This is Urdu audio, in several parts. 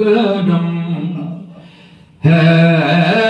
ganam ha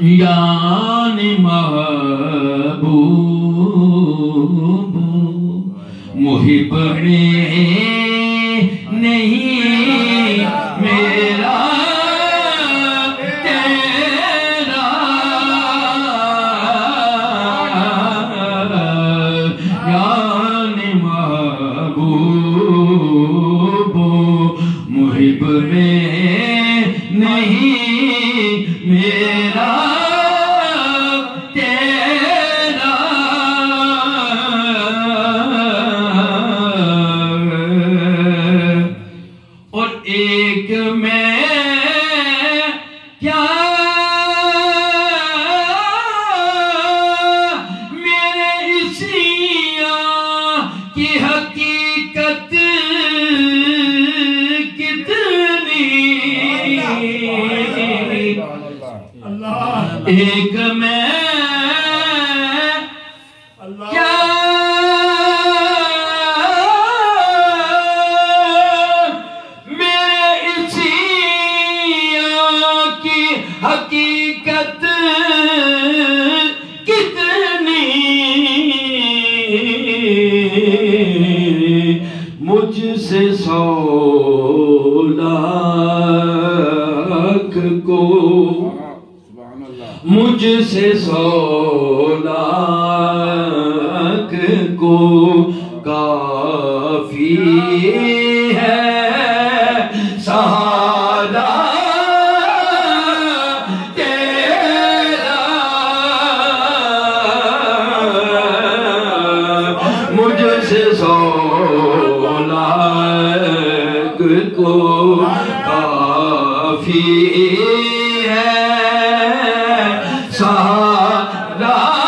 یعنی محبوب محبنے نہیں حقیقت کتنی اللہ۔ ایک فکر کو مجھ سے سولا la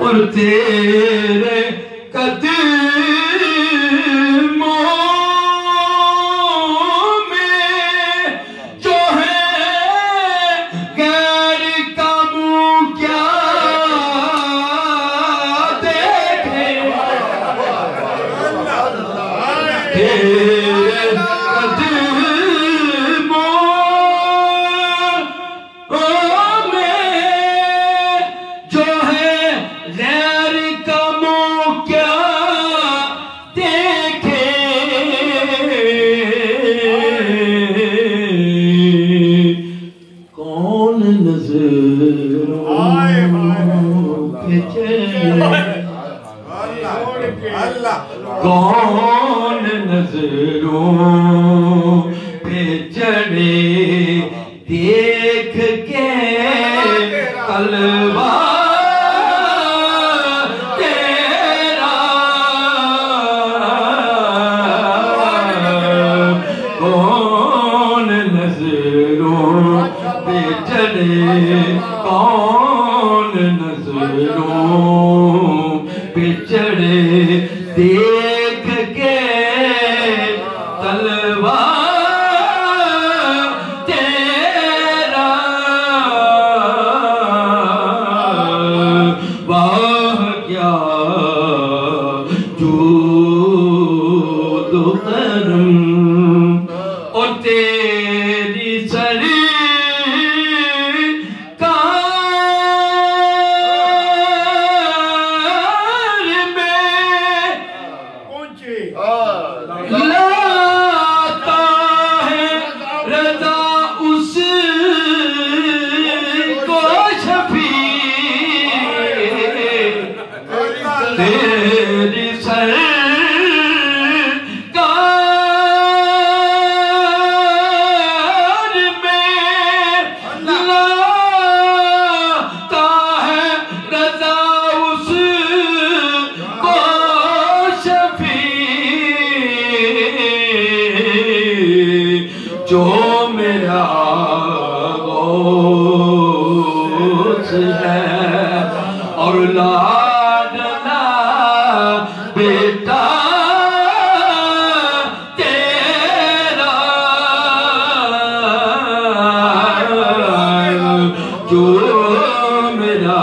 اور تیرے قدموں میں جو ہے غیر کیا دیکھے۔ قال نزلوا بیٹا تیرا جو میرا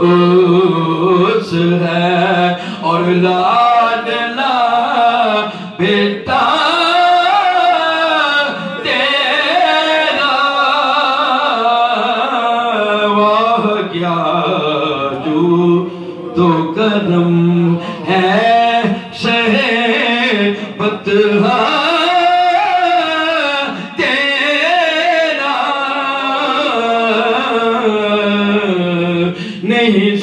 اس ہے اور لاڈلا بیٹا۔ فتح نہیں